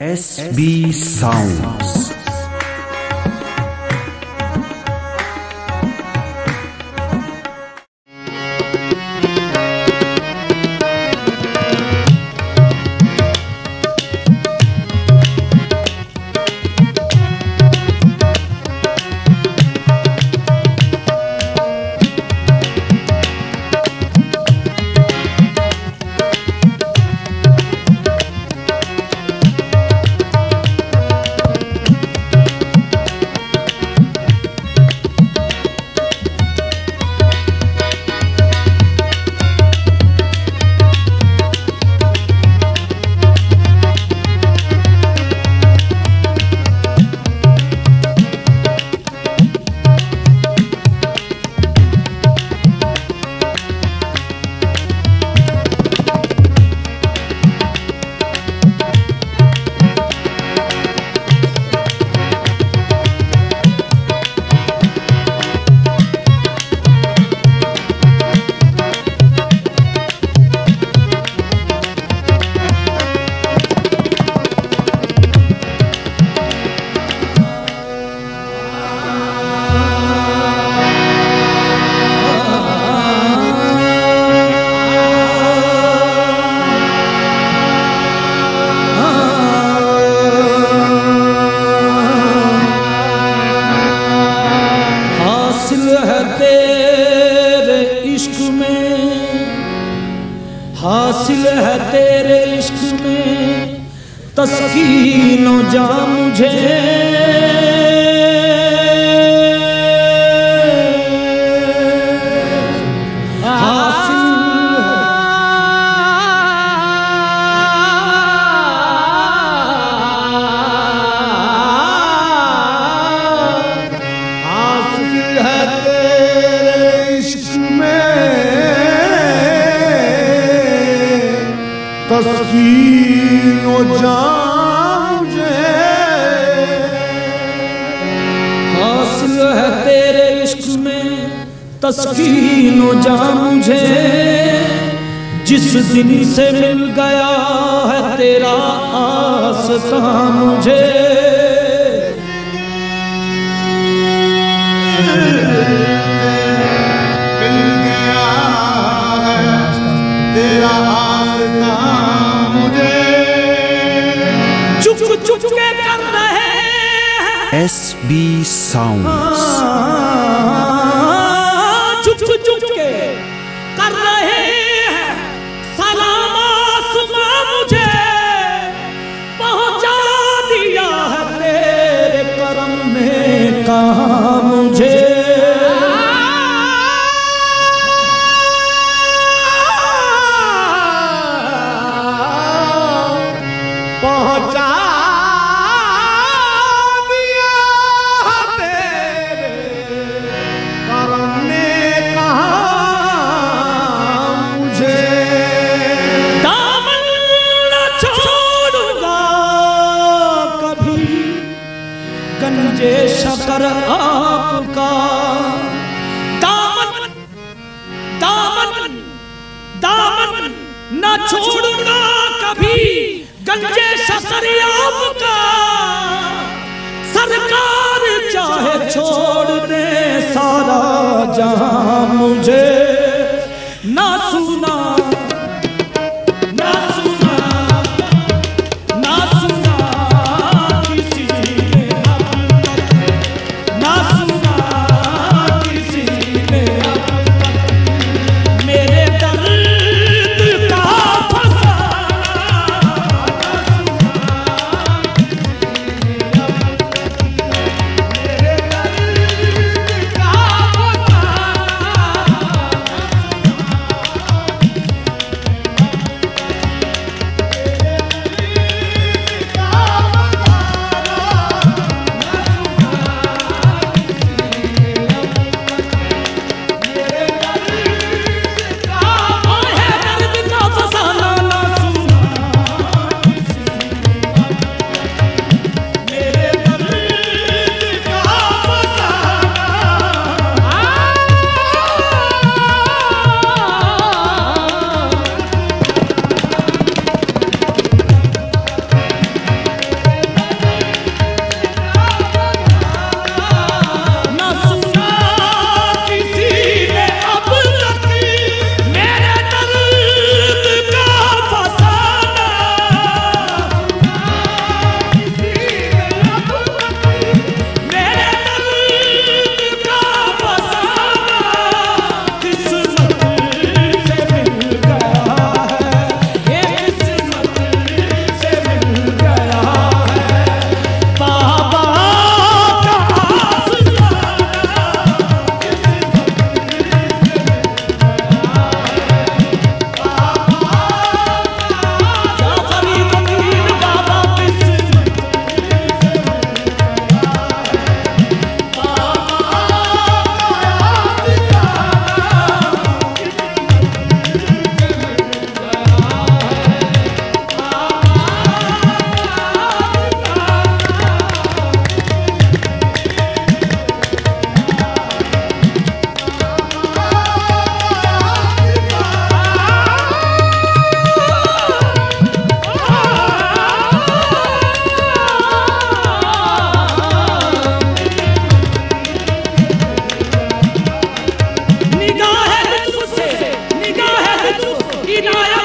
SB Sounds. जा मुझे। तस्कीनो जा मुझे जिस दिन से मिल गया है तेरा आसता मुझे मिल गया है। शकर आपका दामन दामन दामन न छोड़ूँगा कभी। गंजे शकर आपका, सरकार चाहे छोड़ दे सारा जहाँ मुझे Naya!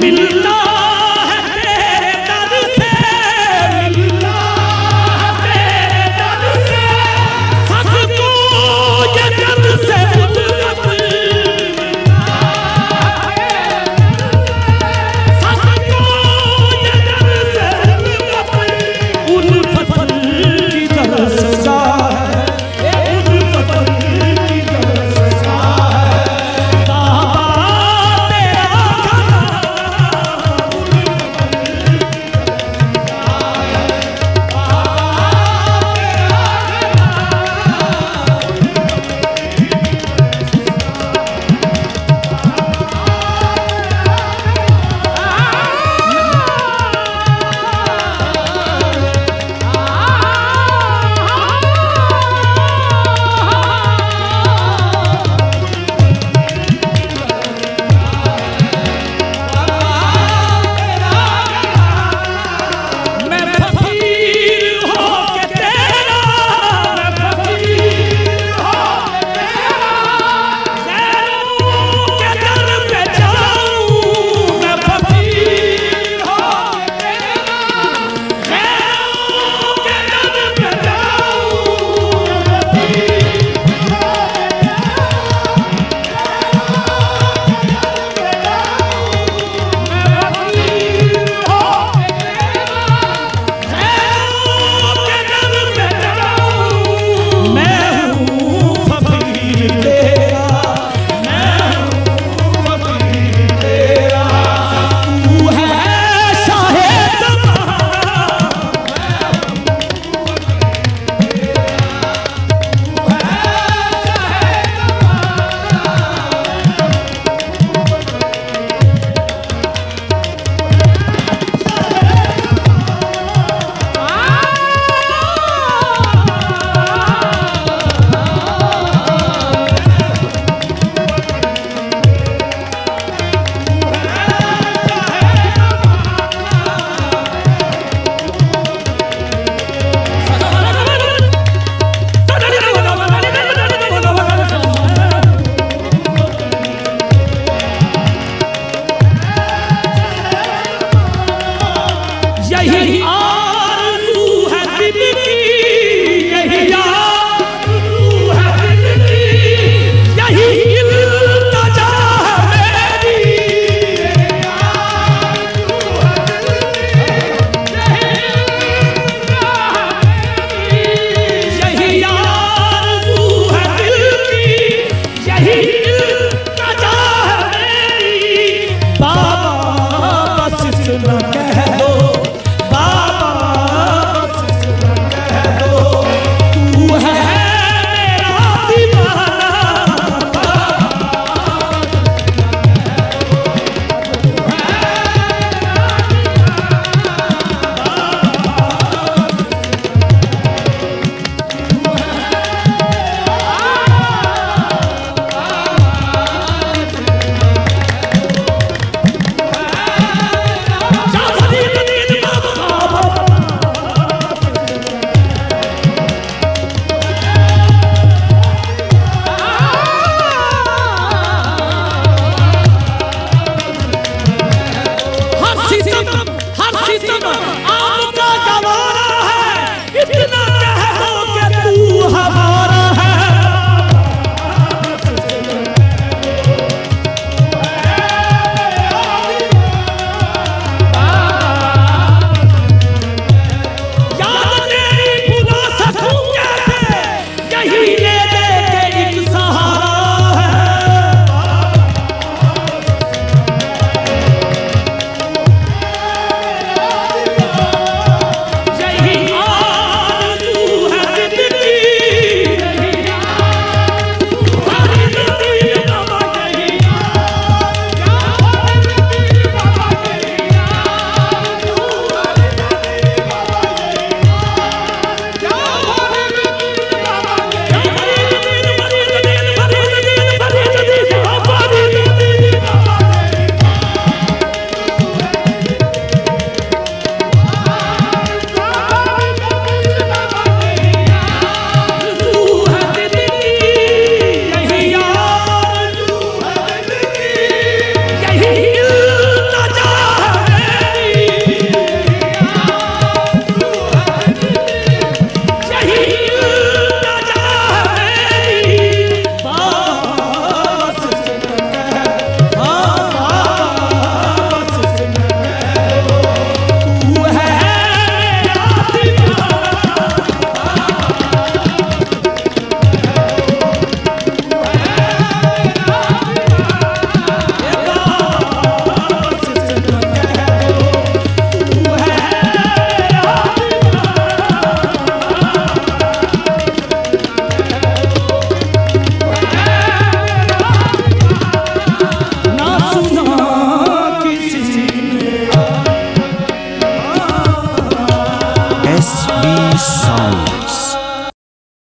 Milita.